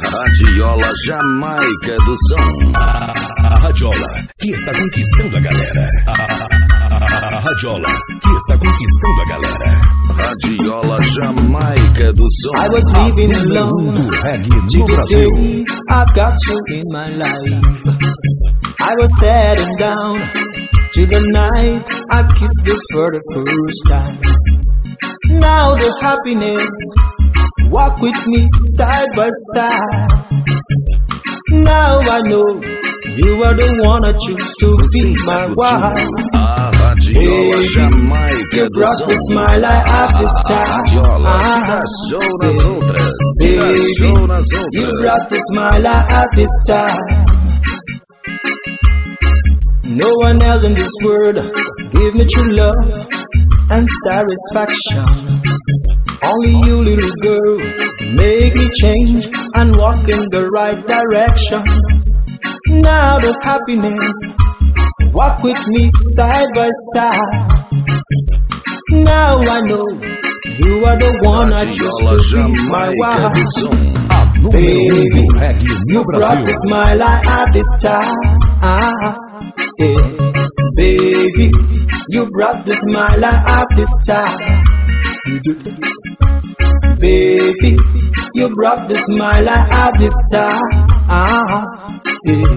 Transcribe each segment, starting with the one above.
Radiola Jamaica do Som. A radiola que está conquistando a galera. A radiola que está conquistando a galera. Radiola Jamaica do Som. I was living alone Do reggae no Brasil. day I got you in my life. I was sitting down till the night I kissed you for the first time. Now the happiness walk with me side by side. Now I know you are the one I choose to be my wife. Baby, you brought the smile I have this time. Que dá Ah, ah baby. outras. Que dá Baby, show nas you brought the smile I have this time. No one else in this world give me true love and satisfaction. Only you, little girl, make me change and walk in the right direction. Now the happiness, walk with me side by side. Now I know you are the one I choose to be my wife. Som. A número Baby, You brought the smile I have this time. Ah, yeah. Baby, you brought the smile I have this time. Baby, you brought the smile I have this time. Ah, yeah.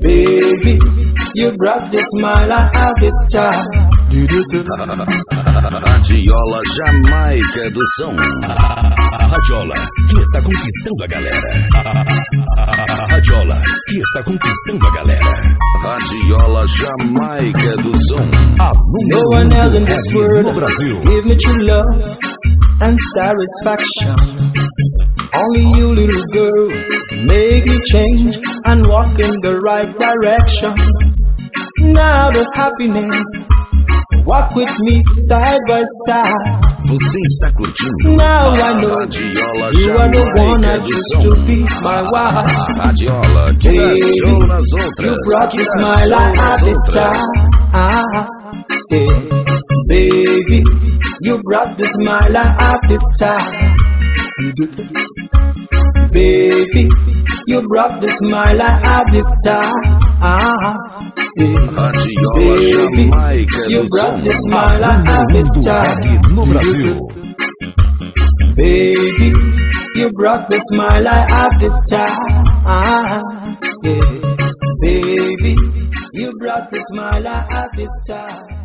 Baby, you brought the smile I have this time. Radiola Jamaica do Som. A radiola que está conquistando a galera. A radiola que está conquistando a galera. Radiola Jamaica do Som. A No one else in this world no Brasil. give me true love and satisfaction. Only you, little girl, make me change and walk in the right direction. Now the happiness, walk with me side by side. Você está curtindo Now I know Radiola you are the one I choose to be my wife. Radiola Baby, show nas outras. You brought que the dá smile I nas have this time. Ah, yeah. Baby, you brought the smile I have this time. Baby, you brought the smile I have this time. Ah, Baby, you brought Som. the smile I have this time. reggae no Brasil. Baby, you brought the smile I have this time. Ah, yeah. Baby, you brought the smile I have this time.